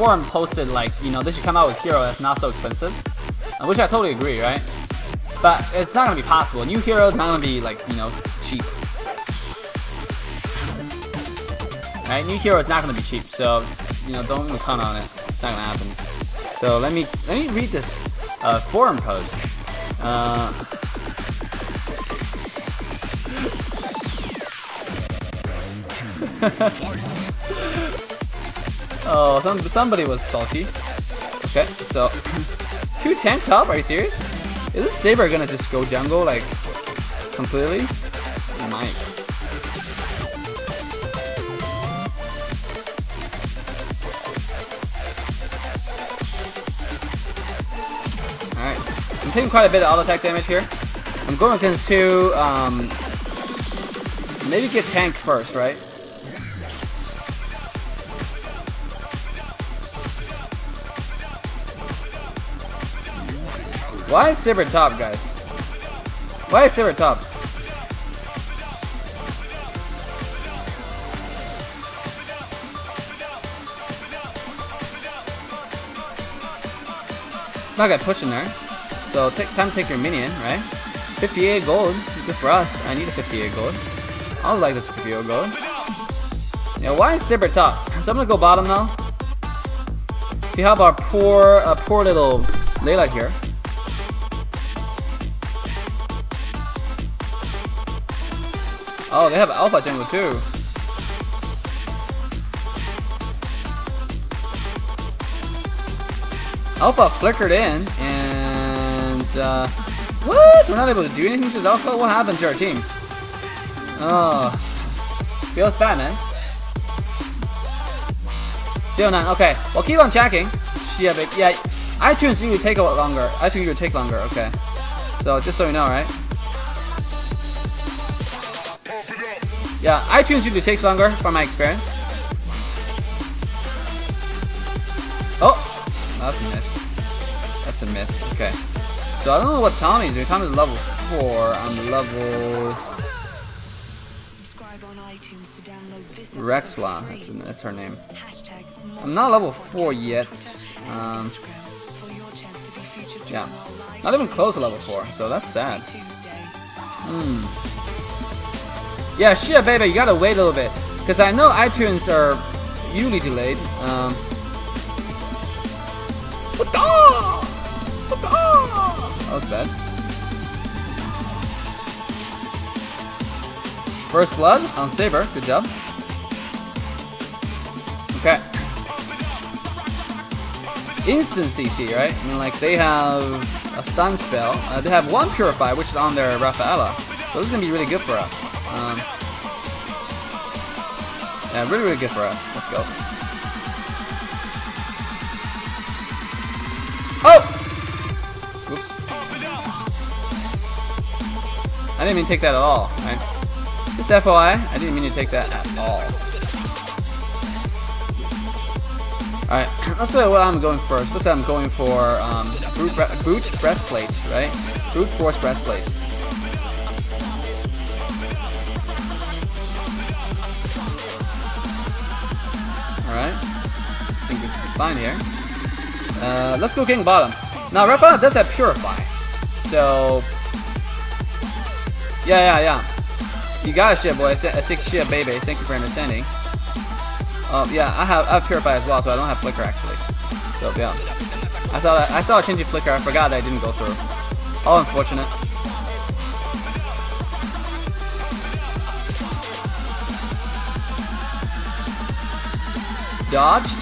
forum posted like, you know, they should come out with hero that's not so expensive, uh, which I totally agree, right? But it's not gonna be possible. New hero is not gonna be like, you know, cheap. Right, new hero is not gonna be cheap, so you know, don't count on it. It's not gonna happen. So let me let me read this uh, forum post. Uh, oh, some, somebody was salty. Okay, so two tank top. Are you serious? Is this Saber gonna just go jungle like completely? He might. Alright. I'm taking quite a bit of auto attack damage here. I'm going to um, maybe get tank first, right? Why is Saber top, guys? Why is Saber top? Not gonna push in there. So take time to take your minion, right? 58 gold. Good for us. I need a 58 gold. I like this 58 gold. Yeah, why is Saber top? So I'm gonna go bottom now. See how about poor, uh, poor little Layla here. Oh, they have Alpha jungle too. Alpha flickered in, and uh, what? We're not able to do anything to Alpha. What happened to our team? Oh, feels bad, man. Zero nine. Okay, well keep on checking. Yeah, yeah, iTunes usually take a lot longer. iTunes usually take longer. Okay, so just so you know, right? Yeah, iTunes usually takes longer from my experience. Oh, that's a miss. That's a miss. Okay. So I don't know what Tommy's doing. Tommy's level 4. I'm level... Rexla. That's, that's her name. I'm not level 4 yet. Um, yeah. Not even close to level 4, so that's sad. Hmm. Yeah, shit, baby, you gotta wait a little bit. Because I know iTunes are usually delayed. Um, that was bad. First blood on Saber. Good job. Okay. Instant CC, right? I mean, like, they have a stun spell. Uh, they have one Purify, which is on their Rafaela. So this is to be really good for us. Um, yeah, really, really good for us. Let's go. Oh! Oops. I didn't mean to take that at all, right? Just FYI, I didn't mean to take that at all. Alright, let's see what I'm going first. Looks like I'm going for um, brute, brute breastplate, right? Brute force breastplate. Alright. I think is fine here. Uh, let's go King Bottom. Now, Rafael does have Purify. So... Yeah, yeah, yeah. You got a shit, boy. A six shit, baby. Thank you for understanding. Oh, yeah, I have I have Purify as well, so I don't have Flicker, actually. So, yeah. I saw. I saw a changing Flicker. I forgot that I didn't go through. Oh, unfortunate. Dodged.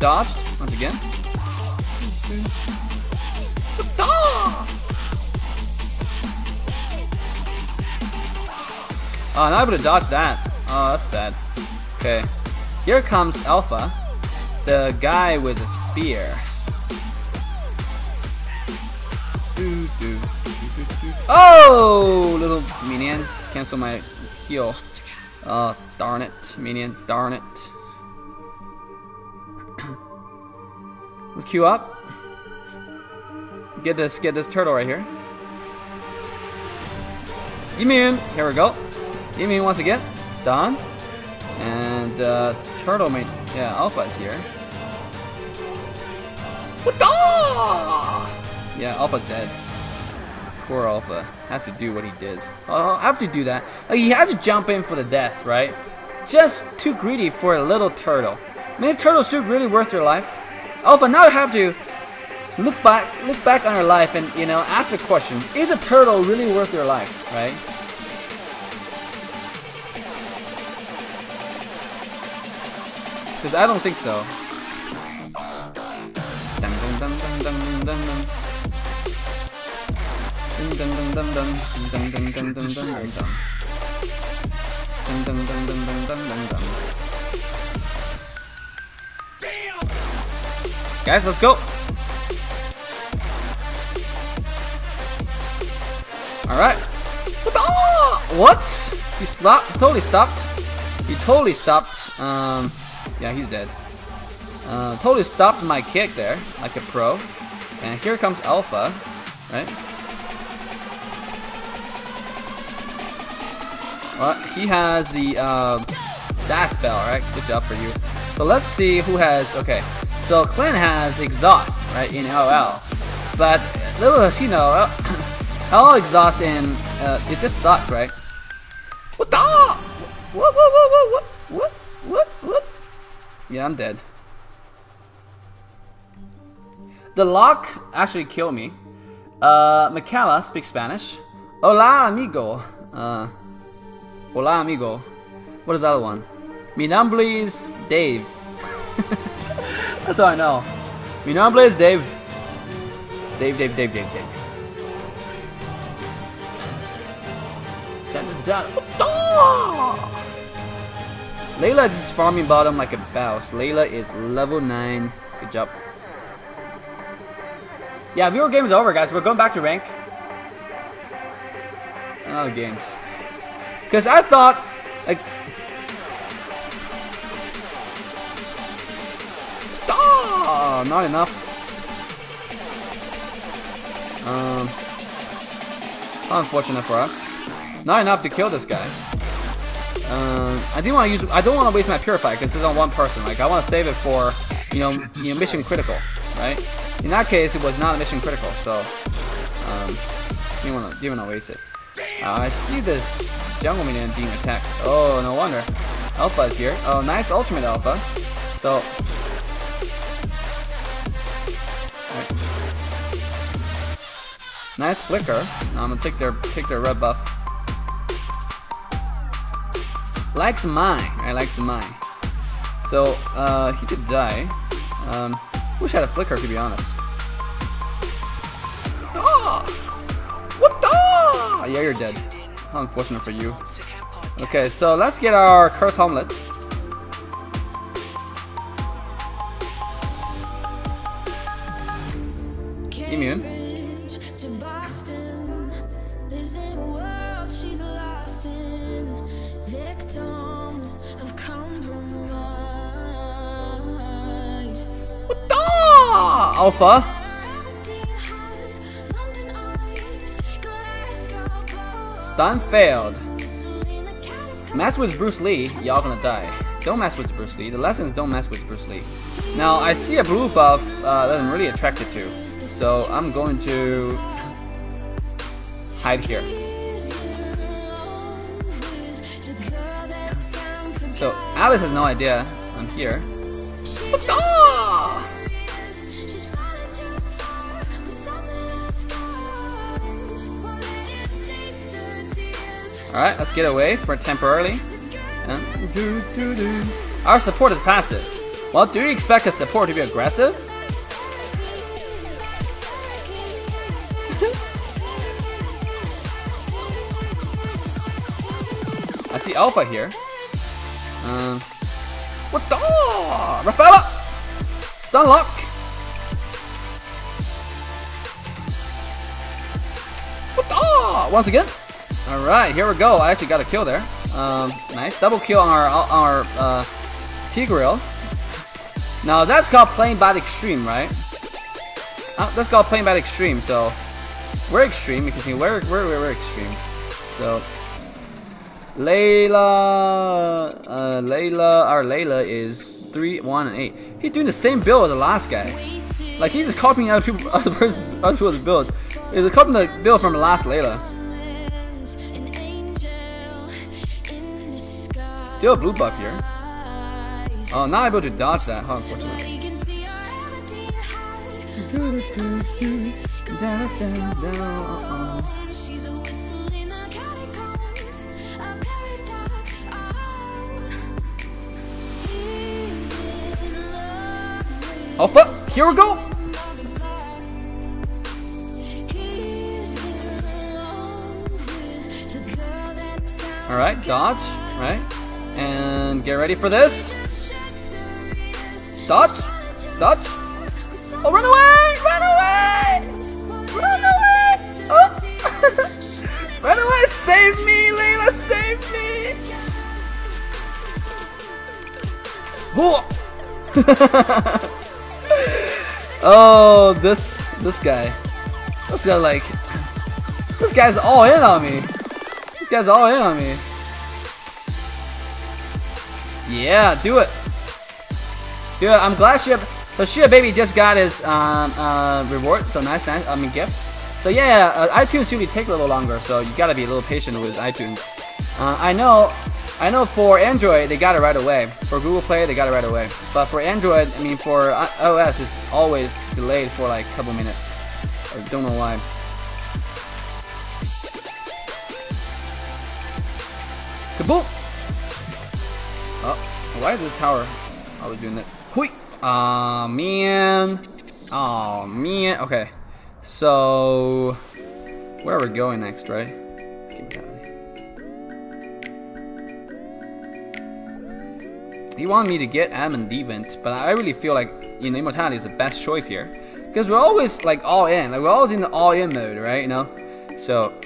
Dodged, once again. Oh, not able to dodge that. Oh, that's sad. Okay. Here comes Alpha, the guy with the spear. Oh, little minion. Cancel my heal. Oh, darn it, minion. Darn it. Let's queue up. Get this, get this turtle right here. Immune. Here we go. Immune once again. Stun. And uh, Turtle mate. Yeah, Alpha is here. What the? Yeah, Alpha's dead. Poor Alpha. Have to do what he did. Oh, I have to do that. Like, he had to jump in for the death, right? Just too greedy for a little turtle. I mean, is turtle still really worth your life? Alpha, now you have to look back, look back on your life, and you know, ask the question: Is a turtle really worth your life? Right? Because I don't think so. Dun dun dun dun dun dun dun dun dun. Dun dun dun dun dun dun dun dun. Guys, let's go. All right. What? What? He stopped. Totally stopped. He totally stopped. Um, yeah, he's dead. Uh, totally stopped my kick there, like a pro. And here comes Alpha, right? Well, he has the uh, dash spell, right? Good job for you. So let's see who has. Okay, so Clint has exhaust, right, in LL. But little does he know, LL exhaust in uh, it just sucks, right? What the? What? What? What? What? What? What? What? Yeah, I'm dead. The lock actually killed me. Uh, Mikala speaks Spanish. Hola, amigo. Uh, hola, amigo. What is that one? Mi nombre es Dave. That's all I know. Mi nombre es Dave. Dave, Dave, Dave, Dave, Dave. Layla is just farming bottom like a boss. Layla is level 9. Good job. Yeah, viewer game is over, guys. We're going back to rank. Another games. Because I thought, like... Oh, not enough. Um, unfortunate for us. Not enough to kill this guy. Um, I didn't want to use. I don't want to waste my purify because it's on one person. Like I want to save it for, you know, you know, mission critical, right? In that case, it was not a mission critical, so um, didn't want to didn't want to waste it. Uh, I see this jungle minion being attacked. Oh, no wonder. Alpha is here. Oh, nice ultimate alpha. So. Right. Nice flicker. I'm gonna take their take their red buff. Likes mine. I like mine. So uh, he could die. Um, wish I had a flicker to be honest. Ah! Oh, yeah, you're dead. How unfortunate for you. Okay, so let's get our curse helmet. Immune. Alpha. Stun failed. Mess with Bruce Lee, y'all gonna die. Don't mess with Bruce Lee. The lesson is don't mess with Bruce Lee. Now, I see a blue buff uh, that I'm really attracted to. So I'm going to hide here. So Alice has no idea I'm here. Alright, let's get away for temporarily. Our support is passive. Well, do you expect a support to be aggressive? I see Alpha here. Um, what the? Rafaela! Stun lock! What the? Once again. Alright, here we go. I actually got a kill there. Um, nice. Double kill on our, our uh, Tigreal. Now, that's called playing bad extreme, right? Uh, that's called playing bad extreme, so... We're extreme, because we're, we're, we're, we're extreme. So Layla, uh, Layla, our Layla is three, one, and eight. He's doing the same build as the last guy. Like he's just copying other people, other person, other people's build. He's copying the build from the last Layla. Still a blue buff here. Oh, not able to dodge that. How unfortunate. Oh fuck! Here we go! Alright, dodge, right? Get ready for this. Dodge! Dodge! Oh, run away! Run away! Run away! Oh. run away! Save me, Layla! Save me! Oh, this this guy. This guy like this guy's all in on me. This guy's all in on me. Yeah, do it. Do it. I'm glad Shia so Shia Baby just got his um, uh, reward. So nice, nice. I mean gift. So yeah, uh, iTunes usually take a little longer, so you gotta be a little patient with iTunes. Uh, I know I know for Android, they got it right away. For Google Play, they got it right away. But for Android, I mean for iOS, it's always delayed for like a couple minutes. I don't know why. Kaboom! Oh, why is this tower? I was doing that. Hui! Aw, uh, man. Oh man. Okay. So, where are we going next, right? He wanted me to get Adamant Deviant, but I really feel like you know, Immortality is the best choice here. Because we're always like all in, like we're always in the all in mode, right? You know? So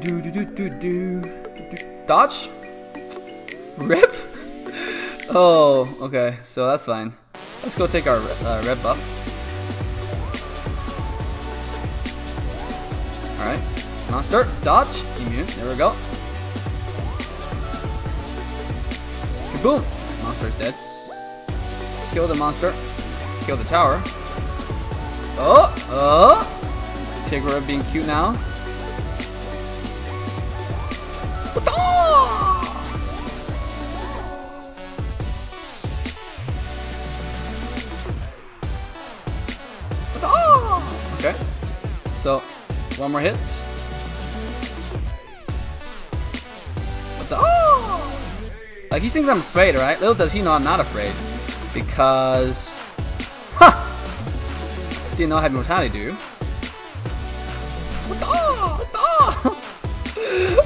do do do do do Dodge? Rip? Oh, okay, so that's fine. Let's go take our uh, red buff. Alright. Monster, dodge, immune, there we go. Boom! Monster's dead. Kill the monster. Kill the tower. Oh! Oh! Tigreal being cute now. So, one more hit. What the? Oh! Like, he thinks I'm afraid, right? Little does he know I'm not afraid. Because... Ha! Didn't know I had mortality, do you?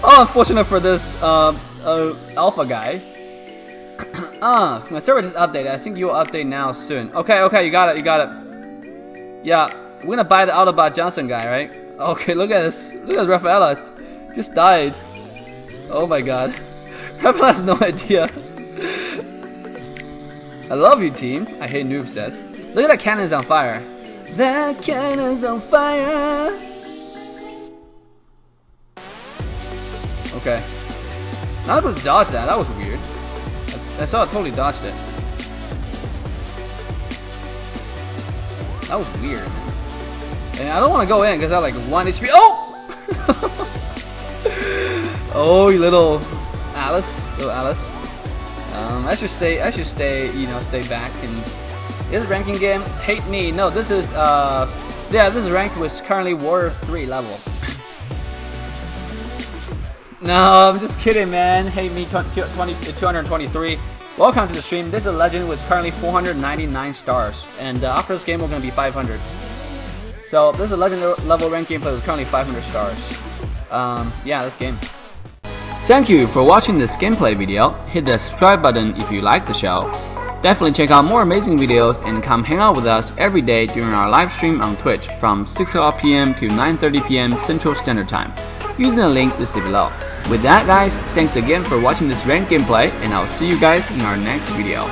oh, unfortunate for this uh, uh, alpha guy. Ah, uh, my server just updated. I think you'll update now soon. Okay, okay, you got it, you got it. Yeah, we're gonna buy the Autobot Johnson guy, right? Okay, look at this. Look at Rafaela. Just died. Oh my god. Rebel has no idea. I love you, team. I hate noob says. Look at that cannon's on fire. That cannon's on fire. Okay. Not able to dodge that. That was weird. I, I saw I totally dodged it. That was weird. And I don't want to go in because I like 1 HP. Oh! oh, you little Alice, little Alice. Um, I should stay. I should stay. You know, stay back. And this ranking game, hate me. No, this is uh, yeah, this is ranked with currently Warrior three level. no, I'm just kidding, man. Hate me 20, 223. Welcome to the stream. This is a legend with currently 499 stars, and uh, after this game, we're gonna be 500. So this is a legend level ranking, but it's currently 500 stars. Um, yeah, this game. Thank you for watching this gameplay video. Hit the subscribe button if you like the show. Definitely check out more amazing videos and come hang out with us every day during our live stream on Twitch from 6 o'clock p.m. to 9.30 p.m. Central Standard Time using the link listed below. With that guys, thanks again for watching this ranked gameplay and I'll see you guys in our next video.